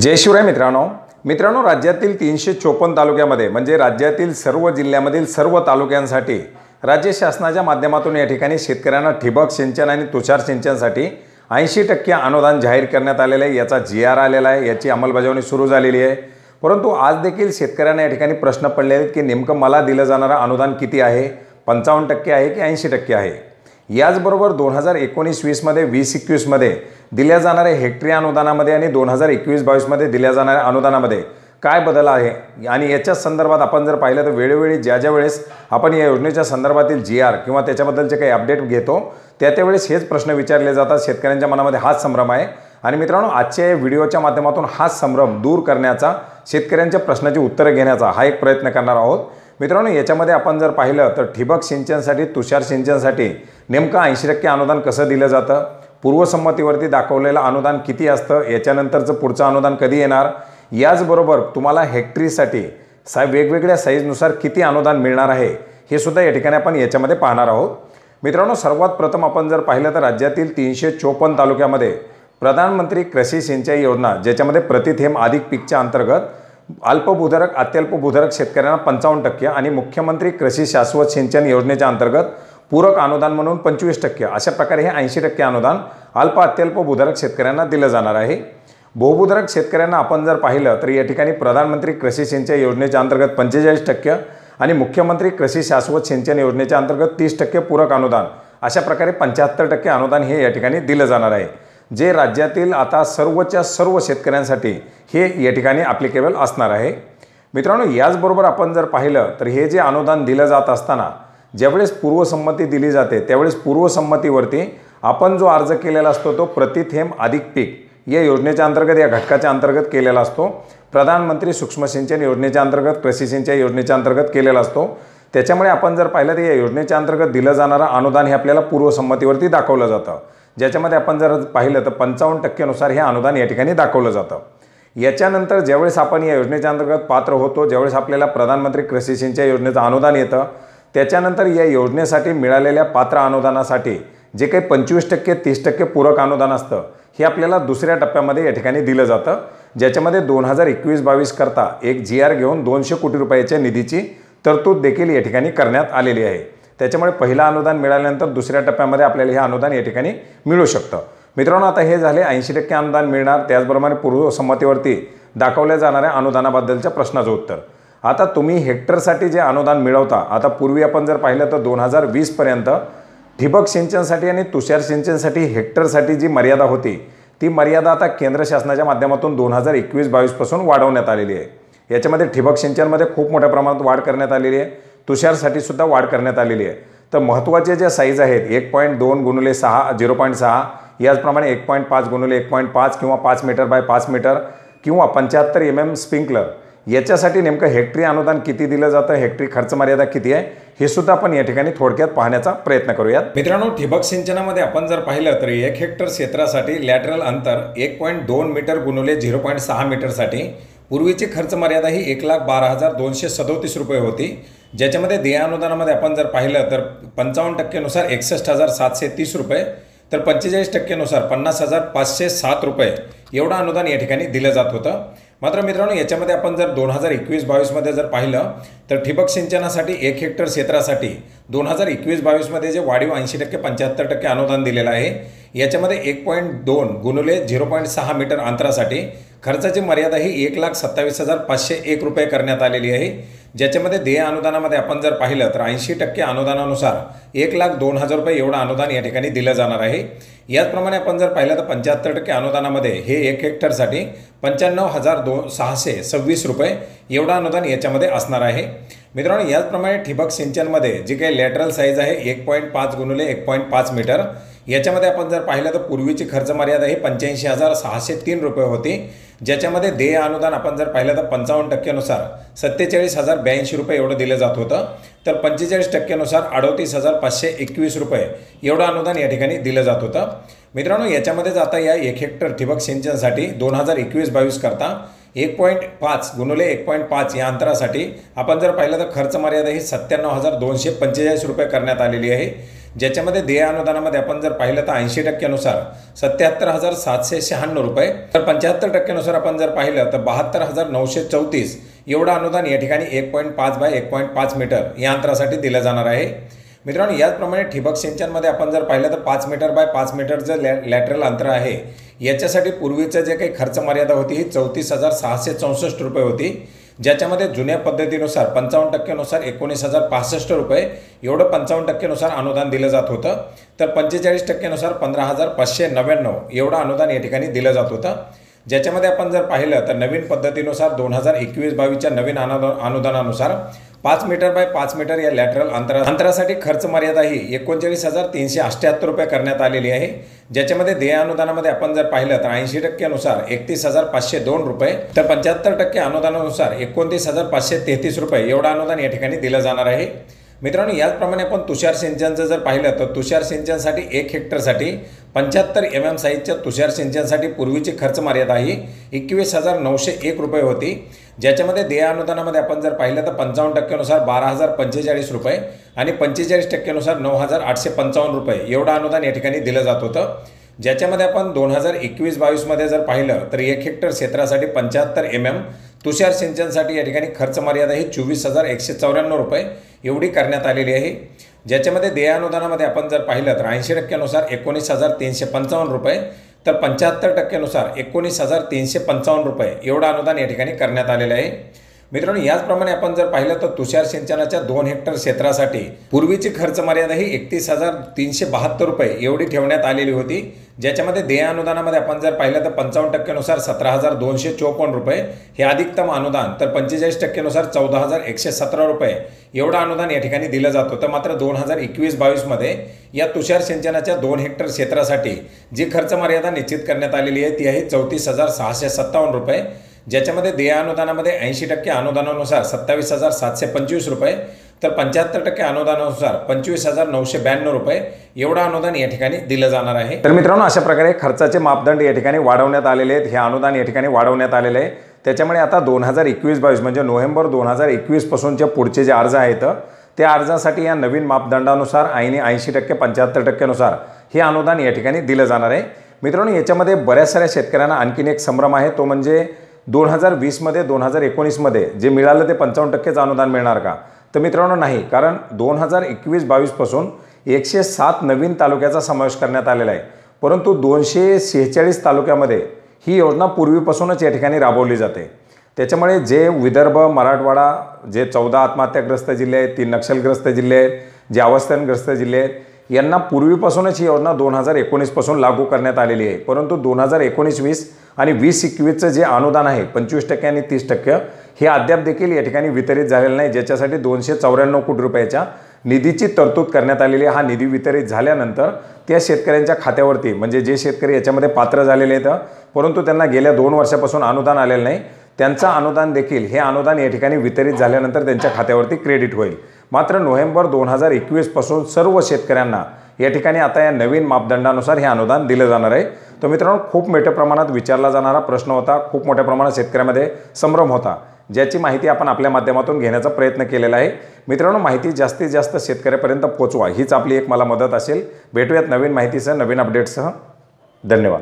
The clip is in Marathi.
जय शिवराय मित्रांनो. मित्रांनो राज्यातील तीनशे चोपन्न तालुक्यामध्ये म्हणजे राज्यातील सर्व जिल्ह्यामधील सर्व तालुक्यांसाठी राज्य शासनाच्या माध्यमातून या ठिकाणी शेतकऱ्यांना ठिबक सिंचन आणि तुषार सिंचनसाठी ऐंशी टक्के अनुदान जाहीर करण्यात आलेलं आहे. याचा जी आर आलेला आहे. याची अंमलबजावणी सुरू झालेली आहे. परंतु आज देखील शेतकऱ्यांना या ठिकाणी प्रश्न पडले आहेत की नेमकं मला दिलं जाणारं अनुदान किती आहे? पंचावन्न टक्के आहे की ऐंशी टक्के आहे? याचबरोबर दोन हजार एकोणीस वीसमध्ये वीस एकवीसमध्ये दिल्या जाणाऱ्या हेक्टरी अनुदानामध्ये आणि दोन हजार एकवीस बावीसमध्ये दिल्या जाणाऱ्या अनुदानामध्ये काय बदल आहे? आणि याच्या संदर्भात आपण जर पाहिलं तर वेळोवेळी ज्या ज्या वेळेस आपण या योजनेच्या संदर्भातील जी आर किंवा त्याच्याबद्दलचे काही अपडेट घेतो त्या त्यावेळेस हेच प्रश्न विचारले जातात. शेतकऱ्यांच्या मनामध्ये हाच संभ्रम आहे. आणि मित्रांनो आजच्या या व्हिडिओच्या माध्यमातून हाच संभ्रम दूर करण्याचा शेतकऱ्यांच्या प्रश्नाची उत्तरं घेण्याचा हा एक प्रयत्न करणार आहोत. मित्रांनो याच्यामध्ये आपण जर पाहिलं तर ठिबक सिंचनसाठी तुषार सिंचनसाठी नेमकं ऐंशी टक्के अनुदान कसं दिलं जातं? पूर्वसंमतीवरती दाखवलेलं अनुदान किती असतं? याच्यानंतरचं पुढचं अनुदान कधी येणार? याचबरोबर तुम्हाला हेक्टरीसाठी सा वेगवेगळ्या साईजनुसार किती अनुदान मिळणार आहे? हे सुद्धा या ठिकाणी आपण याच्यामध्ये पाहणार आहोत. मित्रांनो सर्वात प्रथम आपण जर पाहिलं तर राज्यातील तीनशे चोपन्न तालुक्यामध्ये प्रधानमंत्री कृषी सिंचाई योजना ज्याच्यामध्ये प्रतिथेंब अधिक पीकच्या अंतर्गत अल्पभूधारक अत्यल्पभूधारक शेतकऱ्यांना पंचावन्न टक्के आणि मुख्यमंत्री कृषी शाश्वत सिंचन योजनेच्या अंतर्गत पूरक अनुदान म्हणून पंचवीस टक्के अशा प्रकारे हे ऐंशी टक्के अनुदान अल्प अत्यल्प भूधारक शेतकऱ्यांना दिलं जाणार आहे. बहुभूधारक शेतकऱ्यांना आपण जर पाहिलं तर या ठिकाणी प्रधानमंत्री कृषी सिंचन योजनेच्या अंतर्गत पंचेचाळीस टक्के आणि मुख्यमंत्री कृषी शाश्वत सिंचन योजनेच्या अंतर्गत तीस टक्के पूरक अनुदान अशा प्रकारे पंच्याहत्तर टक्के अनुदान हे या ठिकाणी दिलं जाणार आहे. जे राज्यातील आता सर्वच्या सर्व शेतकऱ्यांसाठी हे या ठिकाणी ॲप्लिकेबल असणार आहे. मित्रांनो याचबरोबर आपण जर पाहिलं तर हे जे अनुदान दिलं जात असताना ज्यावेळेस पूर्वसंमती दिली जाते त्यावेळेस पूर्वसंमतीवरती आपण जो अर्ज केलेला असतो तो प्रतिथेंब अधिक पीक या योजनेच्या अंतर्गत या घटकाच्या अंतर्गत केलेला असतो. प्रधानमंत्री सूक्ष्म सिंचन योजनेच्या अंतर्गत कृषी सिंचन योजनेच्या अंतर्गत केलेला असतो. त्याच्यामुळे आपण जर पाहिलं तर या योजनेच्या अंतर्गत दिलं जाणारं अनुदान हे आपल्याला पूर्वसंमतीवरती दाखवलं जातं. ज्याच्यामध्ये आपण जर पाहिलं तर पंचावन्न टक्क्यानुसार हे अनुदान या ठिकाणी दाखवलं जातं. याच्यानंतर ज्यावेळेस आपण या योजनेच्या अंतर्गत पात्र होतो ज्यावेळेस आपल्याला प्रधानमंत्री कृषी सिंचन योजनेचं अनुदान येतं त्याच्यानंतर या योजनेसाठी मिळालेल्या पात्र अनुदानासाठी जे काही पंचवीस टक्के तीस टक्के पूरक अनुदान असतं हे आपल्याला दुसऱ्या टप्प्यामध्ये या ठिकाणी दिलं जातं. ज्याच्यामध्ये दोन हजार एकवीस बावीस करता एक जी आर घेऊन दोनशे कोटी रुपयाच्या निधीची तरतूद देखील या ठिकाणी करण्यात आलेली आहे. त्याच्यामुळे पहिलं अनुदान मिळाल्यानंतर दुसऱ्या टप्प्यामध्ये आपल्याला हे अनुदान या ठिकाणी मिळू शकतं. मित्रांनो आता हे झाले ऐंशी टक्के अनुदान मिळणार. त्याचप्रमाणे पूर्वसंमतीवरती दाखवल्या जाणाऱ्या अनुदानाबद्दलच्या प्रश्नाचं उत्तर. आता तुम्ही हेक्टरसाठी जे अनुदान मिळवता आता पूर्वी आपण जर पाहिलं तर दोन हजार वीसपर्यंत ठिबक सिंचनसाठी आणि तुषार सिंचनसाठी हेक्टरसाठी जी मर्यादा होती ती मर्यादा आता केंद्र शासनाच्या माध्यमातून दोन हजार एकवीस बावीसपासून वाढवण्यात आलेली आहे. याच्यामध्ये ठिबक सिंचनमध्ये खूप मोठ्या प्रमाणात वाढ करण्यात आलेली आहे. तुषारसाठी सुद्धा वाढ करण्यात आलेली आहे. तर महत्त्वाचे जे साईज आहेत एक पॉईंट दोन गुणुले सहा झिरो पॉईंट सहा याचप्रमाणे एक पॉईंट पाच गुणुले एक पॉईंट पाच किंवा पाच मीटर बाय पाच मीटर किंवा पंच्याहत्तर एम एम स्प्रिंकलर याच्यासाठी नेमकं हेक्टरी अनुदान किती दिलं जातं हेक्टरी खर्च मर्यादा किती आहे हे सुद्धा आपण या ठिकाणी थोडक्यात पाहण्याचा प्रयत्न करूयात. मित्रांनो ठिबक सिंचनामध्ये आपण जर पाहिलं तर एक हेक्टर क्षेत्रासाठी लॅटरल अंतर एक पॉईंट दोन मीटर गुणवले झिरो पॉईंट सहा मीटरसाठी पूर्वीची खर्च मर्यादा ही एक लाख बारा हजार दोनशे सदोतीस रुपये होती. ज्याच्यामध्ये देय अनुदानामध्ये आपण जर पाहिलं तर पंचावन्न टक्केनुसार एकसष्ट हजार सातशे तीस रुपये तर पंचेचाळीस टक्केनुसार पन्नास हजार पाचशे सात रुपये एवढं अनुदान या ठिकाणी दिलं जात होतं. मात्र मित्रांनो याच्यामध्ये आपण जर दोन हजार एकवीस बावीसमध्ये जर पाहिलं तर ठिबक सिंचनासाठी एक हेक्टर क्षेत्रासाठी दोन हजार एकवीस बावीसमध्ये जे वाढीव ऐंशी टक्के पंच्याहत्तर टक्के अनुदान दिलेलं आहे. याच्यामध्ये एक पॉईंट दोन गुणुले झिरो पॉईंट सहा मीटर अंतरासाठी खर्चाची मर्यादा ही एक लाख सत्तावीस हजार पाचशे एक रुपये करण्यात आलेली आहे. ज्याच्यामध्ये देय अनुदानामध्ये आपण जर पाहिलं तर ऐंशी टक्के अनुदानानुसार एक लाख दोन हजार रुपये एवढं अनुदान या ठिकाणी दिलं जाणार आहे. याचप्रमाणे आपण जर पाहिलं तर पंच्याहत्तर टक्के अनुदानामध्ये हे एक हेक्टरसाठी पंच्याण्णव हजार दोन सहाशे सव्वीस रुपये एवढं अनुदान याच्यामध्ये असणार आहे. मित्रांनो याचप्रमाणे ठिबक सिंचनमध्ये जी काही लॅटरल साईज आहे एक पॉईंट पाच गुणुले एक पॉईंट पाच मीटर याच्यामध्ये आपण जर पाहिलं तर पूर्वीची खर्च मर्यादा ही पंच्याऐंशी हजार सहाशे तीन रुपये होती. ज्याच्यामध्ये देय अनुदान आपण जर पाहिलं तर पंचावन्न टक्क्यानुसार सत्तेचाळीस हजार ब्याऐंशी रुपये एवढं दिलं जात होतं. तर पंचेचाळीस टक्क्यानुसार अडतीस हजार पाचशे एकवीस रुपये एवढं अनुदान या ठिकाणी दिलं जात होतं. मित्रांनो याच्यामध्येच आता या एक हेक्टर ठिबक सिंचनसाठी दोन हजार एकवीस बावीस करता एक पॉईंट पाच गुणुले एक पॉईंट पाच या अंतरासाठी आपण जर पाहिलं तर खर्च मर्यादा ही सत्त्याण्णव हजार दोनशे पंचेचाळीस रुपये करण्यात आलेली आहे. ज्याच्यामध्ये देय अनुदानामध्ये आपण जर पाहिलं तर ऐंशी टक्क्यानुसार सत्याहत्तर हजार सातशे शहाण्णव रुपये. तर पंच्याहत्तर टक्क्यानुसार आपण जर पाहिलं तर बहात्तर हजार नऊशे चौतीस एवढं अनुदान या ठिकाणी एक पॉईंट पाच बाय एक पॉईंट पाच मीटर या अंतरासाठी दिलं जाणार आहे. मित्रांनो याचप्रमाणे ठिबक सिंचनमध्ये आपण जर पाहिलं तर पाच मीटर बाय पाच मीटरचं लॅ लॅटरल अंतर आहे याच्यासाठी पूर्वीचं जे काही खर्च मर्यादा होती ही चौतीस हजार सहाशे चौसष्ट रुपये होती. ज्याच्यामध्ये जुन्या पद्धतीनुसार पंचावन्न टक्क्यानुसार एकोणीस हजार पासष्ट रुपये एवढं पंचावन्न टक्क्यानुसार अनुदान दिलं जात होतं. तर पंचेचाळीस टक्क्यानुसार पंधरा हजार पाचशे नव्याण्णव एवढं अनुदान या ठिकाणी दिलं जात होतं. ज्याच्यामध्ये आपण जर पाहिलं तर नवीन पद्धतीनुसार दोन हजार एकवीस बावीसच्या नवीन अनुदान अनुदानानुसार पाच मीटर बाय पाच मीटर या लॅटरल अंतरा अंतरासाठी खर्च मर्यादा ही एकोणचाळीस हजार तीनशे अठ्ठ्याहत्तर रुपये करण्यात आलेली आहे. ज्याच्यामध्ये देय अनुदानामध्ये आपण जर पाहिलं तर ऐंशी टक्क्यानुसार एकतीस हजार पाचशे दोन रुपये तर पंच्याहत्तर टक्के अनुदानानुसार एकोणतीस हजार पाचशे तेहतीस रुपये एवढं अनुदान या ठिकाणी दिलं जाणार आहे. मित्रांनो याचप्रमाणे आपण तुषार सिंचनचं जर पाहिलं तर तुषार सिंचनसाठी एक हेक्टरसाठी पंच्याहत्तर एम एम साईजच्या तुषार सिंचनसाठी पूर्वीची खर्च मर्यादा ही एकवीस हजार नऊशे एक रुपये होती. ज्याच्यामध्ये देय अनुदानामध्ये आपण जर पाहिलं तर पंचावन्न टक्क्यानुसार बारा हजार पंचेचाळीस रुपये आणि पंचेचाळीस टक्क्यानुसार नऊ हजार आठशे पंचावन्न रुपये एवढं अनुदान या ठिकाणी दिलं जात होतं. ज्याच्यामध्ये आपण दोन हजार एकवीस बावीसमध्ये जर पाहिलं तर एक हेक्टर क्षेत्रासाठी पंच्याहत्तर एम एम तुषार सिंचनसाठी या ठिकाणी खर्च मर्यादा ही चोवीस हजार एकशे चौऱ्याण्णव रुपये एवढी करण्यात आलेली आहे. ज्याच्यामध्ये देय अनुदानामध्ये आपण जर पाहिलं तर ऐंशी टक्क्यानुसार एकोणीस हजार तीनशे पंचावन्न रुपये तर पंच्याहत्तर टक्क्यानुसार एकोणीस हजार तीनशे पंचावन्न रुपये एवढं अनुदान या ठिकाणी करण्यात आलेलं आहे. मित्रांनो याचप्रमाणे आपण जर पाहिलं तर तुषार सिंचनाच्या दोन हेक्टर क्षेत्रासाठी पूर्वीची खर्च मर्यादा ही एकतीस हजार तीनशे बहात्तर रुपये एवढी ठेवण्यात आलेली होती. ज्याच्यामध्ये देय अनुदानामध्ये आपण जर पाहिलं तर पंचावन्न टक्क्यानुसार सतरा हजार दोनशे चोपन्न रुपये. हे अधिकतम अनुदान तर पंचेचाळीस टक्क्यानुसार चौदा हजार एकशे सतरा रुपये. एवढं अनुदान या ठिकाणी दिलं जात होतं. मात्र दोन हजार एकवीस बावीसमध्ये या तुषार सिंचनाच्या दोन हेक्टर क्षेत्रासाठी जी खर्च मर्यादा निश्चित करण्यात आलेली आहे ती आहे चौतीस हजार सहाशे सत्तावन्न रुपये. ज्याच्यामध्ये देय अनुदानामध्ये ऐंशी टक्के अनुदानानुसार सत्तावीस हजार सातशे पंचवीस रुपये तर पंच्याहत्तर टक्के अनुदानानुसार पंचवीस हजार नऊशे ब्याण्णव रुपये एवढं अनुदान या ठिकाणी दिलं जाणार आहे. तर मित्रांनो अशा प्रकारे खर्चाचे मापदंड या ठिकाणी वाढवण्यात आलेले आहेत. हे अनुदान या ठिकाणी वाढवण्यात आलेले आहे. त्याच्यामुळे आता दोन हजार एकवीस बावीस म्हणजे नोव्हेंबर दोन हजार एकवीसपासूनचे पुढचे जे अर्ज आहेत त्या अर्जासाठी या नवीन मापदंडानुसार आणि ऐंशी टक्के पंच्याहत्तर टक्क्यानुसार हे अनुदान या ठिकाणी दिलं जाणार आहे. मित्रांनो याच्यामध्ये बऱ्याच साऱ्या शेतकऱ्यांना आणखीन एक संभ्रम आहे. तो म्हणजे दोन हजार वीसमध्ये दोन हजार एकोणीसमध्ये जे मिळालं ते पंचावन्न टक्केच अनुदान मिळणार का? तर मित्रांनो नाही कारण दोन हजार एकवीस बावीसपासून एकशे सात नवीन तालुक्याचा समावेश करण्यात आलेला आहे. परंतु दोनशे शेहेचाळीस तालुक्यामध्ये ही योजना पूर्वीपासूनच या ठिकाणी राबवली जाते. त्याच्यामुळे जे विदर्भ मराठवाडा जे चौदा आत्महत्याग्रस्त जिल्हे आहेत तीन नक्षलग्रस्त जिल्हे आहेत जे अवस्थानग्रस्त जिल्हे आहेत यांना पूर्वीपासूनच ही योजना दोन हजार एकोणीसपासून लागू करण्यात आलेली आहे. परंतु दोन हजार एकोणीस वीस आणि वीस एकवीसचं जे अनुदान आहे पंचवीस टक्के आणि तीस टक्के हे अद्याप देखील या ठिकाणी वितरित झालेलं नाही ज्याच्यासाठी दोनशे चौऱ्याण्णव कोटी रुपयाच्या निधीची तरतूद करण्यात आलेली हा निधी वितरित झाल्यानंतर त्या शेतकऱ्यांच्या खात्यावरती म्हणजे जे शेतकरी याच्यामध्ये पात्र झालेले आहेत परंतु त्यांना गेल्या दोन वर्षापासून अनुदान आलेलं नाही त्यांचं अनुदान देखील हे अनुदान या ठिकाणी वितरित झाल्यानंतर त्यांच्या खात्यावरती क्रेडिट होईल. मात्र नोव्हेंबर दोन हजार एकवीसपासून सर्व शेतकऱ्यांना या ठिकाणी आता या नवीन मापदंडानुसार हे अनुदान दिलं जाणार आहे. तर मित्रांनो खूप मोठ्या प्रमाणात विचारला जाणारा प्रश्न होता. खूप मोठ्या प्रमाणात शेतकऱ्यामध्ये संभ्रम होता. ज्याची माहिती आपण आपल्या माध्यमातून घेण्याचा प्रयत्न केलेला आहे. मित्रांनो माहिती जास्तीत जास्त शेतकऱ्यापर्यंत पोचवा हीच आपली एक मला मदत असेल. भेटूयात नवीन माहितीसह नवीन अपडेटसह धन्यवाद.